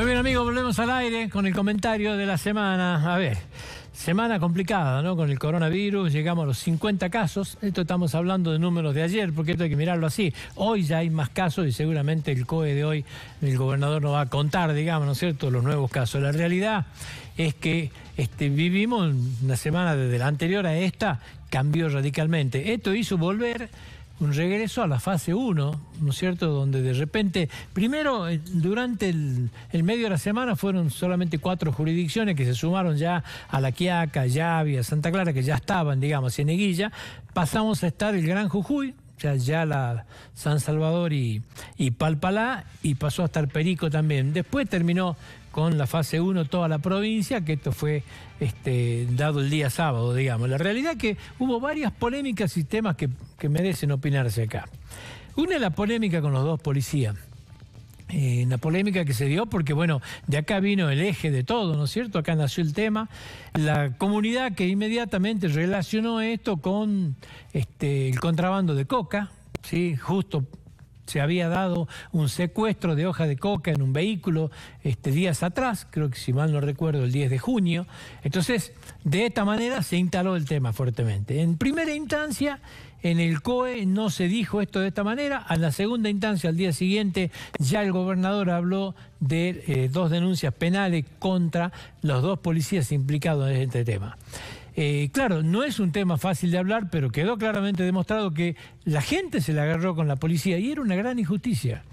Muy bien amigos, volvemos al aire con el comentario de la semana. A ver, semana complicada, ¿no? Con el coronavirus, llegamos a los 50 casos. Esto estamos hablando de números de ayer, porque esto hay que mirarlo así. Hoy ya hay más casos y seguramente el COE de hoy, el gobernador nos va a contar, digamos, ¿no es cierto?, los nuevos casos. La realidad es que este, vivimos una semana desde la anterior a esta, cambió radicalmente. Esto hizo volver un regreso a la fase 1, ¿no es cierto?, donde de repente, primero, eh, durante el, medio de la semana fueron solamente cuatro jurisdicciones que se sumaron ya a La Quiaca, Llavia, Santa Clara, que ya estaban, digamos, en Eguilla, pasamos a estar el Gran Jujuy, o sea, ya la San Salvador y, y Palpalá, y pasó a estar Perico también. Después terminó con la fase 1 toda la provincia, que esto fue este, dado el día sábado, digamos. La realidad es que hubo varias polémicas y temas que, merecen opinarse acá. Una es la polémica con los dos policías. Eh, una polémica que se dio porque, bueno, de acá vino el eje de todo, ¿no es cierto? Acá nació el tema. La comunidad que inmediatamente relacionó esto con este, el contrabando de coca, ¿sí? Justo se había dado un secuestro de hoja de coca en un vehículo este, días atrás, creo que si mal no recuerdo el 10 de junio. Entonces, de esta manera se instaló el tema fuertemente. En primera instancia, en el COE no se dijo esto de esta manera. A la segunda instancia, al día siguiente, ya el gobernador habló de eh, dos denuncias penales contra los dos policías implicados en este tema. Eh, claro, no es un tema fácil de hablar, pero quedó claramente demostrado que la gente se le agarró con la policía y era una gran injusticia.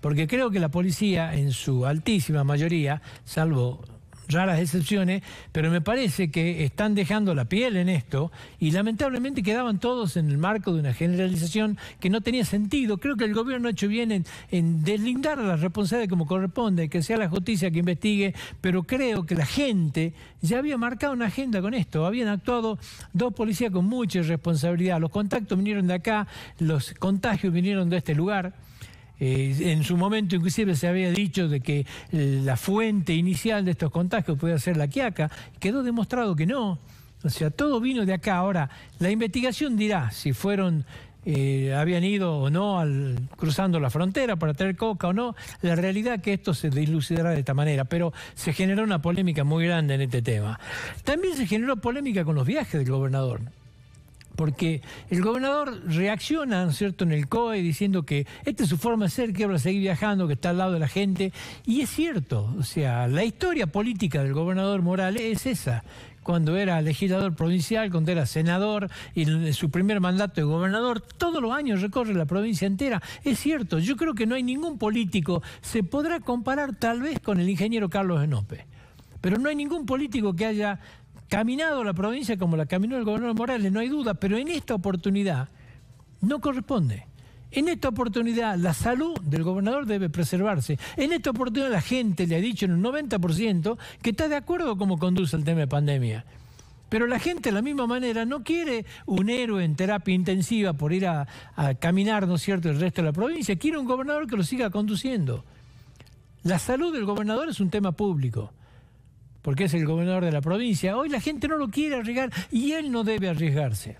Porque creo que la policía, en su altísima mayoría, salvo raras excepciones, pero me parece que están dejando la piel en esto y lamentablemente quedaban todos en el marco de una generalización que no tenía sentido. Creo que el gobierno ha hecho bien en, deslindar las responsabilidades como corresponde, que sea la justicia que investigue, pero creo que la gente ya había marcado una agenda con esto. Habían actuado dos policías con mucha responsabilidad. Los contactos vinieron de acá, los contagios vinieron de este lugar. Eh, en su momento inclusive se había dicho de que la fuente inicial de estos contagios puede ser la quiaca, quedó demostrado que no. O sea, todo vino de acá. Ahora, la investigación dirá si fueron, eh, habían ido o no cruzando la frontera para traer coca o no. La realidad es que esto se dilucidará de esta manera, pero se generó una polémica muy grande en este tema. También se generó polémica con los viajes del gobernador porque el gobernador reacciona, ¿no es cierto?, en el COE diciendo que esta es su forma de ser, que ahora seguir viajando, que está al lado de la gente. Y es cierto, o sea, la historia política del gobernador Morales es esa. Cuando era legislador provincial, cuando era senador y en su primer mandato de gobernador, todos los años recorre la provincia entera. Es cierto, yo creo que no hay ningún político, se podrá comparar tal vez con el ingeniero Carlos Enope, pero no hay ningún político que haya caminado la provincia como la caminó el gobernador Morales, no hay duda, pero en esta oportunidad no corresponde. En esta oportunidad la salud del gobernador debe preservarse. En esta oportunidad la gente le ha dicho en un 90% que está de acuerdo cómo conduce el tema de pandemia. Pero la gente de la misma manera no quiere un héroe en terapia intensiva por ir a, a caminar, ¿no es cierto?, el resto de la provincia. Quiere un gobernador que lo siga conduciendo. La salud del gobernador es un tema público porque es el gobernador de la provincia. Hoy la gente no lo quiere arriesgar y él no debe arriesgarse.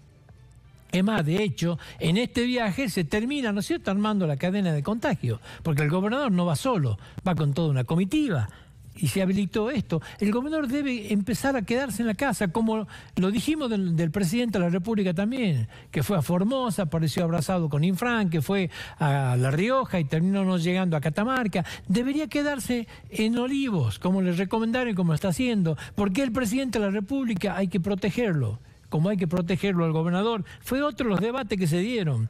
Es más, de hecho, en este viaje se termina, ¿no es cierto?, armando la cadena de contagio, porque el gobernador no va solo, va con toda una comitiva y se habilitó esto. El gobernador debe empezar a quedarse en la casa, como lo dijimos del, presidente de la República también, que fue a Formosa, apareció abrazado con Infran, que fue a La Rioja y terminó no llegando a Catamarca. Debería quedarse en Olivos, como le recomendaron y como está haciendo, porque el presidente de la República hay que protegerlo, como hay que protegerlo al gobernador. Fue otro los debates que se dieron.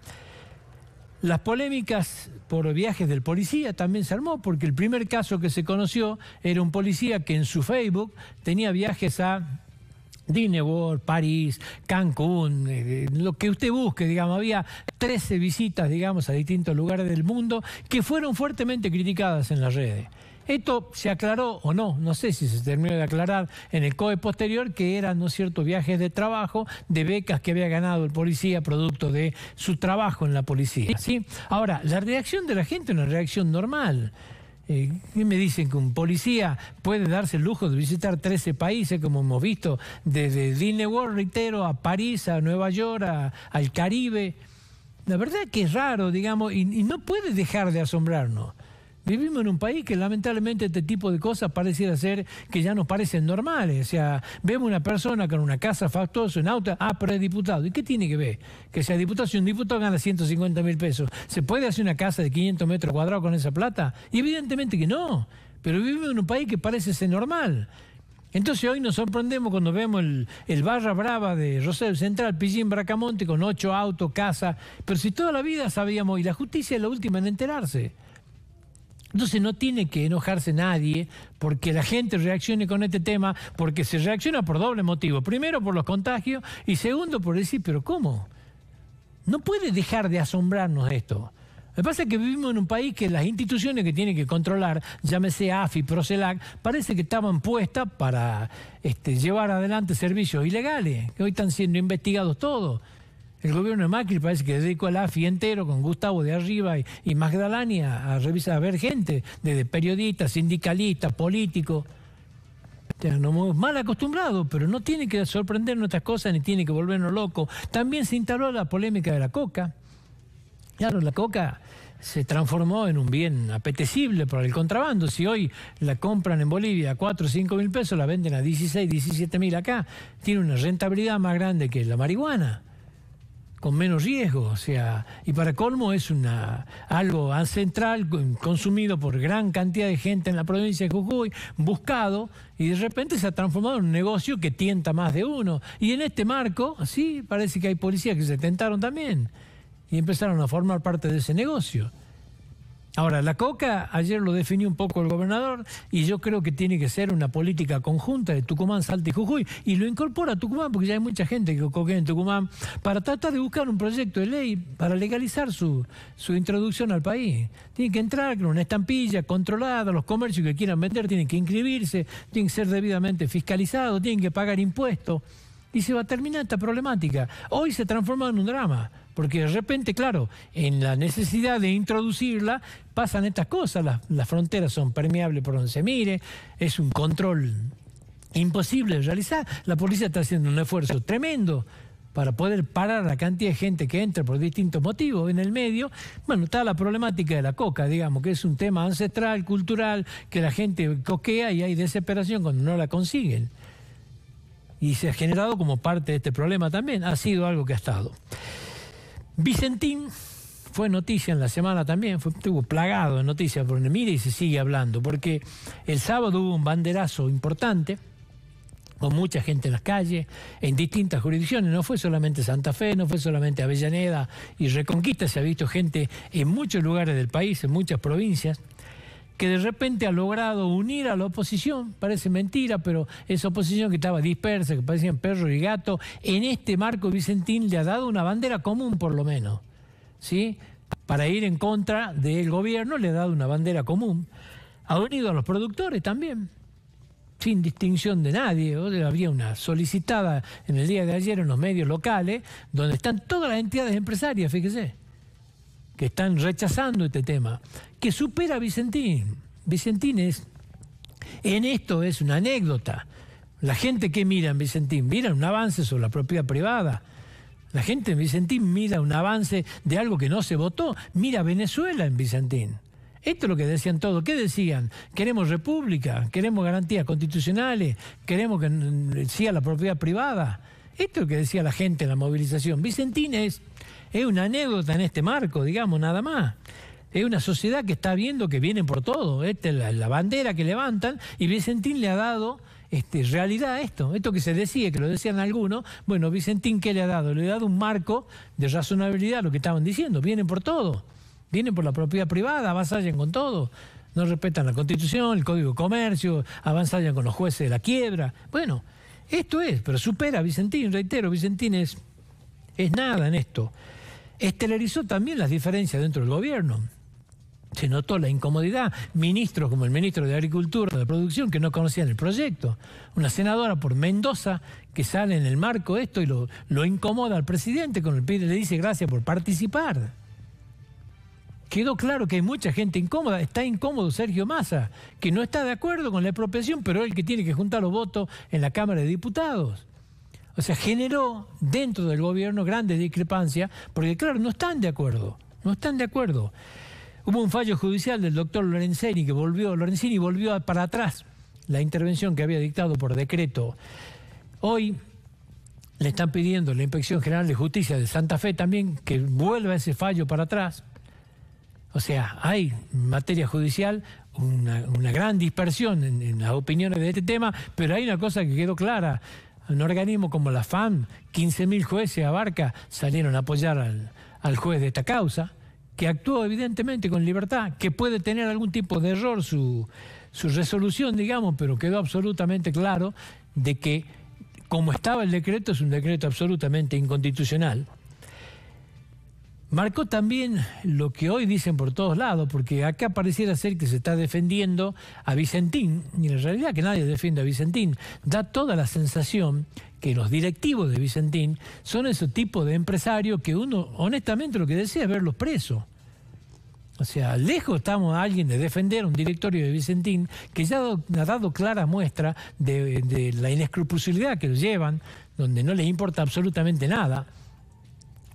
Las polémicas por viajes del policía también se armó, porque el primer caso que se conoció era un policía que en su Facebook tenía viajes a Disney París, Cancún, eh, lo que usted busque, digamos, había 13 visitas, digamos, a distintos lugares del mundo que fueron fuertemente criticadas en las redes. Esto se aclaró o no, no sé si se terminó de aclarar en el COE posterior que eran, ¿no ciertos viajes de trabajo, de becas que había ganado el policía producto de su trabajo en la policía. ¿sí? Ahora, la reacción de la gente es una reacción normal. Eh, me dicen que un policía puede darse el lujo de visitar 13 países, como hemos visto, desde Disney World, reitero, a París, a Nueva York, al Caribe? La verdad que es raro, digamos, y no puede dejar de asombrarnos. Vivimos en un país que lamentablemente este tipo de cosas pareciera ser que ya nos parecen normales. O sea, vemos una persona con una casa factuosa, un auto, ah, pero es diputado. ¿Y qué tiene que ver? Que sea diputado, si un diputado gana 150 mil pesos, ¿se puede hacer una casa de 500 metros cuadrados con esa plata? Y evidentemente que no. Pero vivimos en un país que parece ser normal. Entonces hoy nos sorprendemos cuando vemos el, barra brava de Rosario Central, Pillín Bracamonte, con ocho autos, casa. Pero si toda la vida sabíamos, y la justicia es la última en enterarse. Entonces no tiene que enojarse nadie porque la gente reaccione con este tema, porque se reacciona por doble motivo. Primero por los contagios y segundo por decir, pero ¿cómo? No puede dejar de asombrarnos esto. Lo que pasa es que vivimos en un país que las instituciones que tienen que controlar, llámese AFI, Procelac, parece que estaban puestas para este, llevar adelante servicios ilegales, que hoy están siendo investigados todos. El gobierno de Macri parece que dedicó al AFI entero con Gustavo de arriba y, Magdalani a, revisar, a ver gente, desde periodistas, sindicalistas, políticos. mal acostumbrados, pero no tiene que sorprender nuestras cosas ni tiene que volvernos locos. También se instaló la polémica de la coca. Claro, la coca se transformó en un bien apetecible por el contrabando. Si hoy la compran en Bolivia a 4 o 5 mil pesos, la venden a 16, 17 mil acá, tiene una rentabilidad más grande que la marihuana con menos riesgo, o sea, y para colmo es una algo ancestral consumido por gran cantidad de gente en la provincia de Jujuy, buscado y de repente se ha transformado en un negocio que tienta más de uno. Y en este marco, sí, parece que hay policías que se tentaron también y empezaron a formar parte de ese negocio. Ahora, la coca, ayer lo definió un poco el gobernador y yo creo que tiene que ser una política conjunta de Tucumán, Salta y Jujuy y lo incorpora a Tucumán porque ya hay mucha gente que coquea en Tucumán para tratar de buscar un proyecto de ley para legalizar su, su introducción al país. Tiene que entrar con una estampilla controlada, los comercios que quieran vender tienen que inscribirse, tienen que ser debidamente fiscalizados, tienen que pagar impuestos y se va a terminar esta problemática. Hoy se transforma en un drama, porque de repente, claro, en la necesidad de introducirla pasan estas cosas, las, fronteras son permeables por donde se mire, es un control imposible de realizar, la policía está haciendo un esfuerzo tremendo para poder parar la cantidad de gente que entra por distintos motivos en el medio, bueno, está la problemática de la coca, digamos, que es un tema ancestral, cultural, que la gente coquea y hay desesperación cuando no la consiguen. Y se ha generado como parte de este problema también, ha sido algo que ha estado. Vicentín fue noticia en la semana también, fue, estuvo plagado de noticias por mire y se sigue hablando, porque el sábado hubo un banderazo importante, con mucha gente en las calles, en distintas jurisdicciones, no fue solamente Santa Fe, no fue solamente Avellaneda y Reconquista, se ha visto gente en muchos lugares del país, en muchas provincias, que de repente ha logrado unir a la oposición, parece mentira, pero esa oposición que estaba dispersa, que parecían perro y gato, en este marco Vicentín le ha dado una bandera común por lo menos, ¿sí? Para ir en contra del gobierno le ha dado una bandera común. Ha unido a los productores también, sin distinción de nadie. Había una solicitada en el día de ayer en los medios locales, donde están todas las entidades empresarias, fíjese que están rechazando este tema, que supera a Vicentín. Vicentín es, en esto es una anécdota. La gente que mira en Vicentín, mira un avance sobre la propiedad privada. La gente en Vicentín mira un avance de algo que no se votó. Mira Venezuela en Vicentín. Esto es lo que decían todos. ¿Qué decían? Queremos república, queremos garantías constitucionales, queremos que siga la propiedad privada. Esto es lo que decía la gente en la movilización. Vicentín es es una anécdota en este marco, digamos, nada más. Es una sociedad que está viendo que vienen por todo. Esta es la, bandera que levantan y Vicentín le ha dado este, realidad a esto. Esto que se decía, que lo decían algunos, bueno, Vicentín, ¿qué le ha dado? Le ha dado un marco de razonabilidad a lo que estaban diciendo. Vienen por todo. Vienen por la propiedad privada, avasallan con todo. No respetan la Constitución, el Código de Comercio, avanzan con los jueces de la quiebra. Bueno, esto es, pero supera a Vicentín, reitero, Vicentín es, es nada en esto estelarizó también las diferencias dentro del gobierno. Se notó la incomodidad. Ministros como el ministro de Agricultura, de Producción, que no conocían el proyecto. Una senadora por Mendoza que sale en el marco de esto y lo, incomoda al presidente con el pide, le dice gracias por participar. Quedó claro que hay mucha gente incómoda. Está incómodo Sergio Massa, que no está de acuerdo con la expropiación, pero es el que tiene que juntar los votos en la Cámara de Diputados. O sea, generó dentro del gobierno grandes discrepancias, porque claro, no están de acuerdo, no están de acuerdo. Hubo un fallo judicial del doctor Lorenzini que volvió, Lorenzini volvió para atrás la intervención que había dictado por decreto. Hoy le están pidiendo la Inspección General de Justicia de Santa Fe también que vuelva ese fallo para atrás. O sea, hay en materia judicial una, gran dispersión en, las opiniones de este tema, pero hay una cosa que quedó clara. Un organismo como la FAM, 15.000 jueces abarca, salieron a apoyar al, al juez de esta causa, que actuó evidentemente con libertad, que puede tener algún tipo de error su, su resolución, digamos, pero quedó absolutamente claro de que como estaba el decreto, es un decreto absolutamente inconstitucional. Marcó también lo que hoy dicen por todos lados, porque acá pareciera ser que se está defendiendo a Vicentín, y en realidad que nadie defiende a Vicentín. Da toda la sensación que los directivos de Vicentín son ese tipo de empresarios que uno honestamente lo que desea es verlos presos. O sea, lejos estamos a alguien de defender un directorio de Vicentín que ya ha dado clara muestra de, la inescrupulosidad que lo llevan, donde no les importa absolutamente nada.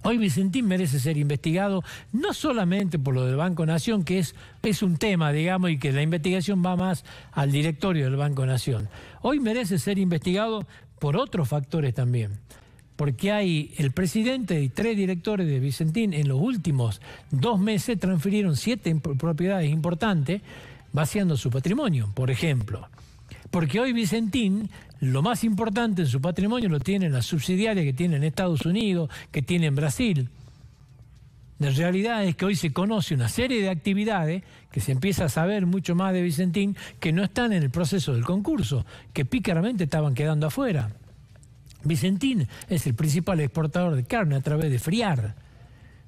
Hoy Vicentín merece ser investigado no solamente por lo del Banco Nación, que es, es un tema, digamos, y que la investigación va más al directorio del Banco Nación. Hoy merece ser investigado por otros factores también porque hay el presidente y tres directores de Vicentín en los últimos dos meses transfirieron siete propiedades importantes vaciando su patrimonio, por ejemplo. Porque hoy Vicentín, lo más importante en su patrimonio lo tienen las subsidiarias que tienen en Estados Unidos, que tiene en Brasil. La realidad es que hoy se conoce una serie de actividades que se empieza a saber mucho más de Vicentín que no están en el proceso del concurso, que pícaramente estaban quedando afuera. Vicentín es el principal exportador de carne a través de Friar.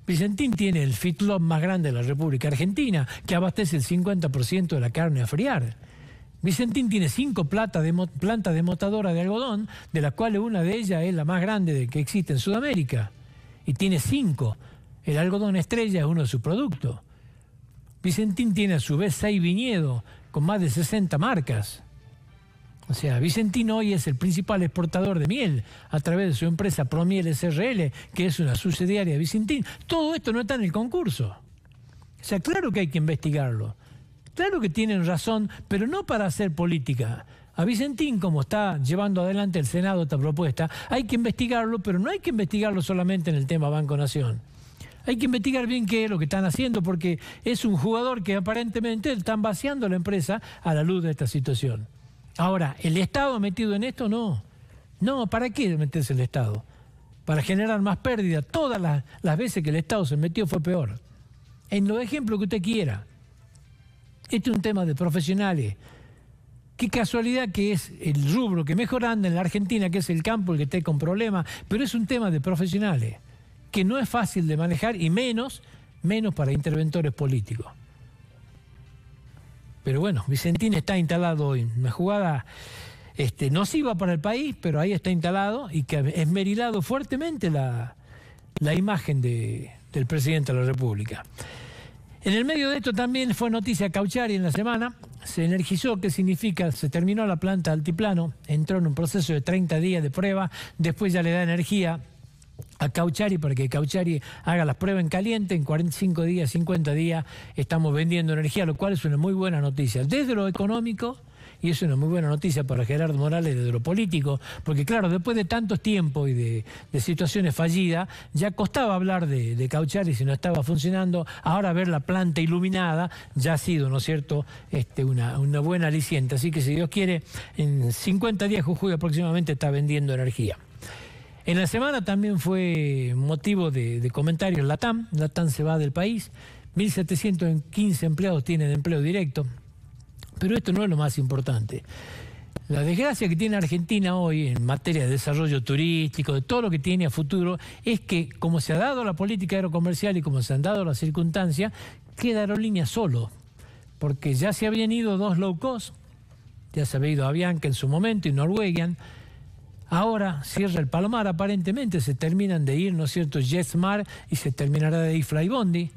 Vicentín tiene el feedlot más grande de la República Argentina, que abastece el 50% de la carne a friar. Vicentín tiene cinco plantas de, plantas de de algodón, de las cuales una de ellas es la más grande que existe en Sudamérica. Y tiene cinco. El algodón estrella es uno de sus productos. Vicentín tiene a su vez seis viñedos con más de 60 marcas. O sea, Vicentino hoy es el principal exportador de miel a través de su empresa Promiel SRL, que es una subsidiaria de Vicentín. Todo esto no está en el concurso. O sea, claro que hay que investigarlo. Claro que tienen razón, pero no para hacer política. A Vicentín, como está llevando adelante el Senado esta propuesta, hay que investigarlo, pero no hay que investigarlo solamente en el tema Banco Nación. Hay que investigar bien qué es lo que están haciendo, porque es un jugador que aparentemente están vaciando la empresa a la luz de esta situación. Ahora, ¿el Estado metido en esto? No. No, ¿para qué meterse el Estado? Para generar más pérdida. Todas las, veces que el Estado se metió fue peor. En los ejemplos que usted quiera. Este es un tema de profesionales. Qué casualidad que es el rubro que mejor anda en la Argentina, que es el campo, el que esté con problemas, pero es un tema de profesionales, que no es fácil de manejar y menos, menos para interventores políticos. Pero bueno, Vicentín está instalado hoy. Una jugada este, nociva para el país, pero ahí está instalado y que ha esmerilado fuertemente la, imagen del presidente de la República. En el medio de esto también fue noticia Cauchari en la semana. Se energizó, ¿qué significa? Se terminó la planta altiplano, entró en un proceso de 30 días de prueba, después ya le da energía a Cauchari para que Cauchari haga las pruebas en caliente. En 45 días, 50 días estamos vendiendo energía, lo cual es una muy buena noticia. Desde lo económico, y es una muy buena noticia para Gerardo Morales desde lo político, porque claro, después de tantos tiempos y de, situaciones fallidas, ya costaba hablar de, de, Cauchari si no estaba funcionando. Ahora ver la planta iluminada ya ha sido, ¿no es cierto?, este, una, buena aliciente. Así que si Dios quiere, en 50 días Jujuy aproximadamente está vendiendo energía. En la semana también fue motivo de, comentarios Latam. Latam se va del país. 1.715 empleados tienen empleo directo. Pero esto no es lo más importante. La desgracia que tiene Argentina hoy en materia de desarrollo turístico, de todo lo que tiene a futuro, es que como se ha dado la política aerocomercial y como se han dado las circunstancias, queda aerolínea solo. Porque ya se habían ido dos low cost, ya se había ido Avianca en su momento y Norwegian, Ahora cierra el Palomar, aparentemente se terminan de ir, ¿no es cierto?, JetSmart y se terminará de ir Flybondi.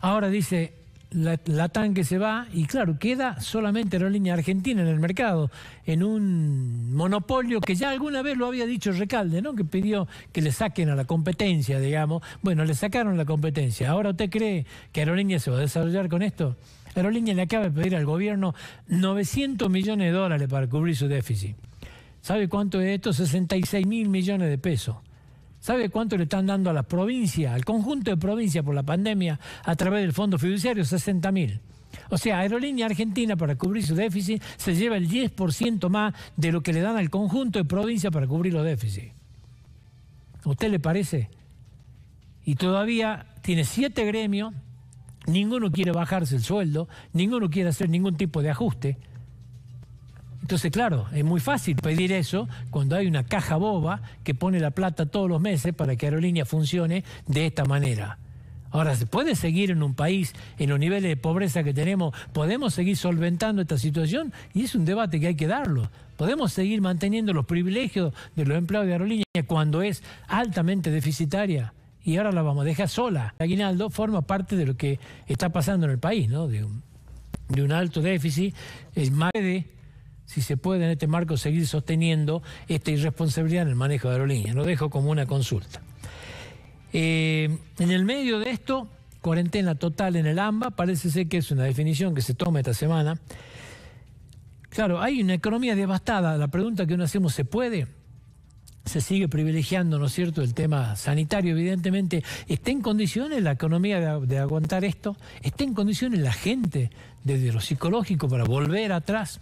Ahora dice la, la tanque se va y claro, queda solamente Aerolínea Argentina en el mercado, en un monopolio que ya alguna vez lo había dicho Recalde, ¿no? que pidió que le saquen a la competencia, digamos. Bueno, le sacaron la competencia. ¿Ahora usted cree que Aerolínea se va a desarrollar con esto? Aerolínea le acaba de pedir al gobierno 900 millones de dólares para cubrir su déficit. ¿Sabe cuánto es esto? 66 mil millones de pesos. ¿Sabe cuánto le están dando a la provincia, al conjunto de provincias por la pandemia a través del fondo fiduciario? 60 mil. O sea, Aerolínea Argentina para cubrir su déficit se lleva el 10% más de lo que le dan al conjunto de provincias para cubrir los déficits. ¿A usted le parece? Y todavía tiene siete gremios, ninguno quiere bajarse el sueldo, ninguno quiere hacer ningún tipo de ajuste. Entonces, claro, es muy fácil pedir eso cuando hay una caja boba que pone la plata todos los meses para que Aerolínea funcione de esta manera. Ahora, ¿se puede seguir en un país en los niveles de pobreza que tenemos? ¿Podemos seguir solventando esta situación? Y es un debate que hay que darlo. ¿Podemos seguir manteniendo los privilegios de los empleados de Aerolínea cuando es altamente deficitaria? Y ahora la vamos a dejar sola. Aguinaldo forma parte de lo que está pasando en el país, ¿no? De un, de un alto déficit, es más de si se puede en este marco seguir sosteniendo esta irresponsabilidad en el manejo de aerolíneas. Lo dejo como una consulta. Eh, en el medio de esto, cuarentena total en el AMBA, parece ser que es una definición que se toma esta semana. Claro, hay una economía devastada. La pregunta que uno hacemos, ¿se puede? se sigue privilegiando, ¿no es cierto?, el tema sanitario, evidentemente. ¿Está en condiciones la economía de, de, aguantar esto? ¿Está en condiciones la gente, desde lo psicológico, para volver atrás?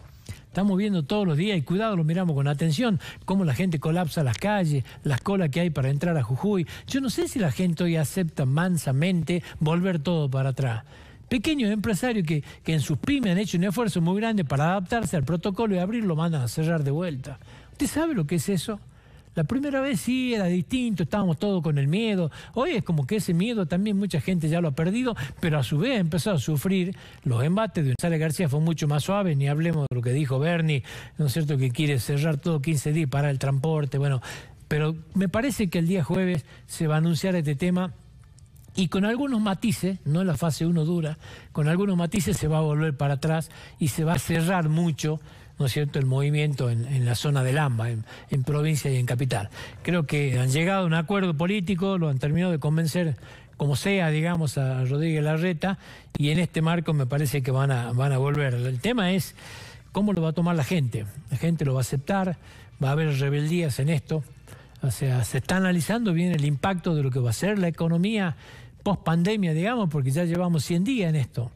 Estamos viendo todos los días y cuidado, lo miramos con atención, cómo la gente colapsa las calles, las colas que hay para entrar a Jujuy. Yo no sé si la gente hoy acepta mansamente volver todo para atrás. Pequeños empresarios que, que en sus pymes han hecho un esfuerzo muy grande para adaptarse al protocolo y abrirlo, mandan a cerrar de vuelta. ¿Usted sabe lo que es eso? La primera vez sí era distinto, estábamos todos con el miedo. Hoy es como que ese miedo también mucha gente ya lo ha perdido, pero a su vez ha empezado a sufrir los embates de Sale García fue mucho más suave, ni hablemos de lo que dijo Bernie, ¿no es cierto? Que quiere cerrar todo 15 días para el transporte, bueno. Pero me parece que el día jueves se va a anunciar este tema y con algunos matices, no la fase 1 dura, con algunos matices se va a volver para atrás y se va a cerrar mucho ¿no es cierto?, el movimiento en, la zona del AMBA, en, provincia y en capital. Creo que han llegado a un acuerdo político, lo han terminado de convencer como sea, digamos, a Rodríguez Larreta, y en este marco me parece que van a, van a volver. El tema es cómo lo va a tomar la gente. La gente lo va a aceptar, va a haber rebeldías en esto. O sea, se está analizando bien el impacto de lo que va a ser la economía post pandemia, digamos, porque ya llevamos 100 días en esto.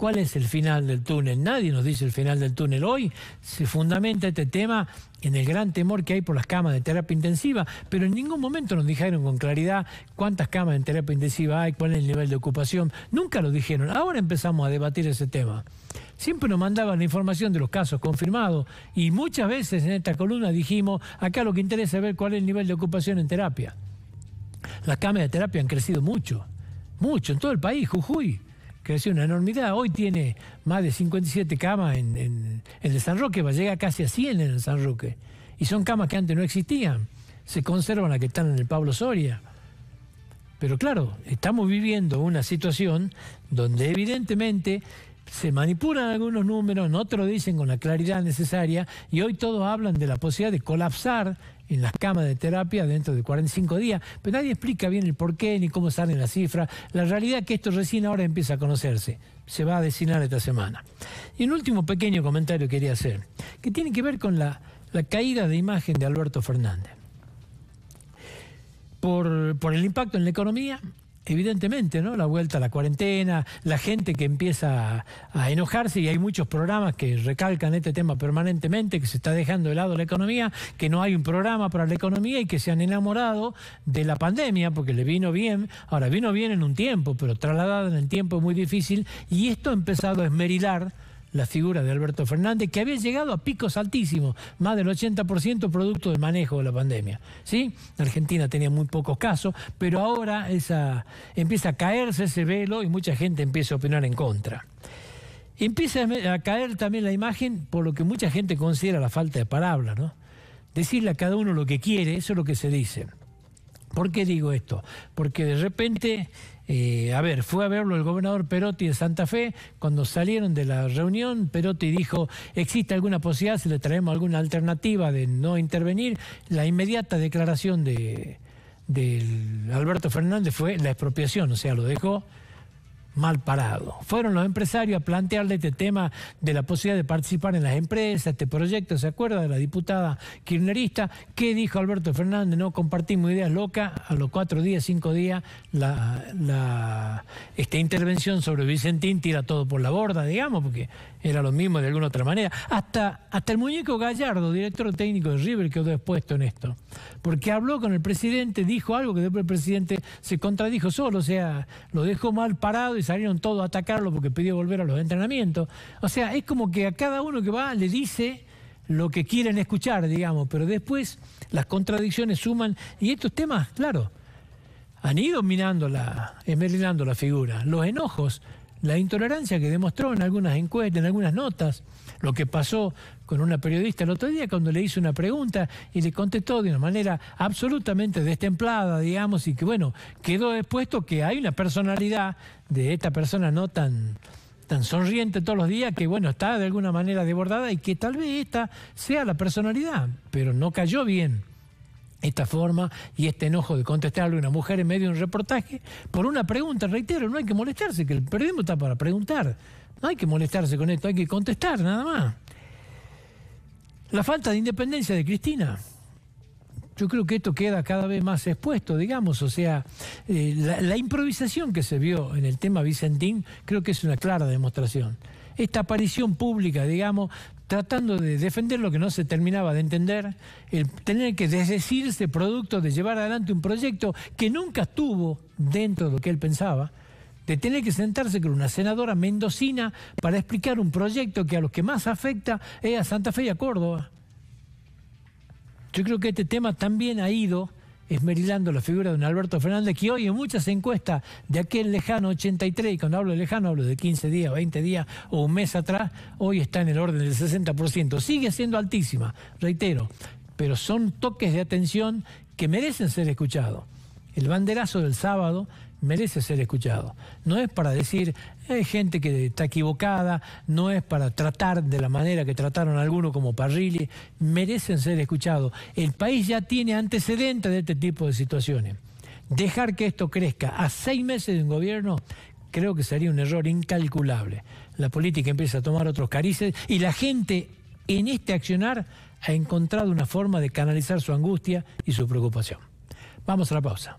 ¿Cuál es el final del túnel? Nadie nos dice el final del túnel. Hoy se fundamenta este tema en el gran temor que hay por las camas de terapia intensiva, pero en ningún momento nos dijeron con claridad cuántas camas de terapia intensiva hay, cuál es el nivel de ocupación. Nunca lo dijeron. Ahora empezamos a debatir ese tema. Siempre nos mandaban la información de los casos confirmados y muchas veces en esta columna dijimos, acá lo que interesa es ver cuál es el nivel de ocupación en terapia. Las camas de terapia han crecido mucho, mucho, en todo el país, Jujuy creció una enormidad. Hoy tiene más de 57 camas en, en, el San Roque, va a llegar casi a 100 en el San Roque. Y son camas que antes no existían. Se conservan las que están en el Pablo Soria. Pero claro, estamos viviendo una situación donde evidentemente se manipulan algunos números, lo dicen con la claridad necesaria y hoy todos hablan de la posibilidad de colapsar en las camas de terapia dentro de 45 días, pero nadie explica bien el por qué ni cómo salen las cifras. La realidad es que esto recién ahora empieza a conocerse, se va a designar esta semana. Y un último pequeño comentario quería hacer, que tiene que ver con la, caída de imagen de Alberto Fernández. Por el impacto en la economía, evidentemente, ¿no? La vuelta a la cuarentena, la gente que empieza a, enojarse y hay muchos programas que recalcan este tema permanentemente, que se está dejando de lado la economía, que no hay un programa para la economía y que se han enamorado de la pandemia porque le vino bien. Ahora, vino bien en un tiempo, pero trasladado en el tiempo es muy difícil y esto ha empezado a esmerilar la figura de Alberto Fernández, que había llegado a picos altísimos, más del 80% producto del manejo de la pandemia. ¿sí? Argentina tenía muy pocos casos, pero ahora esa, empieza a caerse ese velo y mucha gente empieza a opinar en contra. Empieza a caer también la imagen por lo que mucha gente considera la falta de palabras, ¿no? Decirle a cada uno lo que quiere, eso es lo que se dice. ¿Por qué digo esto? Porque de repente Eh, a ver, fue a verlo el gobernador Perotti de Santa Fe. Cuando salieron de la reunión, Perotti dijo, ¿existe alguna posibilidad, si le traemos alguna alternativa de no intervenir? La inmediata declaración de, de Alberto Fernández fue la expropiación, o sea, lo dejó mal parado. Fueron los empresarios a plantearle este tema de la posibilidad de participar en las empresas, este proyecto, ¿se acuerda de la diputada kirchnerista? ¿Qué dijo Alberto Fernández? No compartimos ideas locas. A los cuatro días, cinco días, esta intervención sobre Vicentín tira todo por la borda, digamos, porque era lo mismo de alguna otra manera. Hasta, hasta el muñeco Gallardo, director técnico de River, quedó expuesto en esto. Porque habló con el presidente, dijo algo que después el presidente se contradijo solo, o sea, lo dejó mal parado salieron todos a atacarlo porque pidió volver a los entrenamientos. O sea, es como que a cada uno que va le dice lo que quieren escuchar, digamos, pero después las contradicciones suman y estos temas, claro, han ido minando la, la figura. Los enojos la intolerancia que demostró en algunas encuestas, en algunas notas, lo que pasó con una periodista el otro día cuando le hizo una pregunta y le contestó de una manera absolutamente destemplada, digamos, y que bueno, quedó expuesto que hay una personalidad de esta persona no tan tan sonriente todos los días que bueno, está de alguna manera desbordada y que tal vez esta sea la personalidad, pero no cayó bien esta forma y este enojo de contestarle a una mujer en medio de un reportaje por una pregunta, reitero, no hay que molestarse, que el periodismo está para preguntar, no hay que molestarse con esto, hay que contestar nada más. La falta de independencia de Cristina, yo creo que esto queda cada vez más expuesto, digamos, o sea, eh, la improvisación que se vio en el tema Vicentín creo que es una clara demostración. Esta aparición pública, digamos, tratando de defender lo que no se terminaba de entender, el tener que desdecirse producto de llevar adelante un proyecto que nunca estuvo dentro de lo que él pensaba, de tener que sentarse con una senadora mendocina para explicar un proyecto que a los que más afecta es a Santa Fe y a Córdoba. Yo creo que este tema también ha ido esmerilando la figura de un Alberto Fernández que hoy en muchas encuestas de aquel lejano 83, y cuando hablo de lejano hablo de 15 días, 20 días o un mes atrás, hoy está en el orden del 60%. Sigue siendo altísima, reitero, pero son toques de atención que merecen ser escuchados. El banderazo del sábado merece ser escuchado. No es para decir, hay gente que está equivocada, no es para tratar de la manera que trataron algunos como Parrilli, merecen ser escuchados. El país ya tiene antecedentes de este tipo de situaciones. Dejar que esto crezca a seis meses de un gobierno creo que sería un error incalculable. La política empieza a tomar otros carices y la gente en este accionar ha encontrado una forma de canalizar su angustia y su preocupación. Vamos a la pausa.